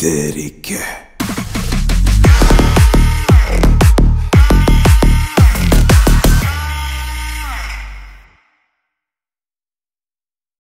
Derike.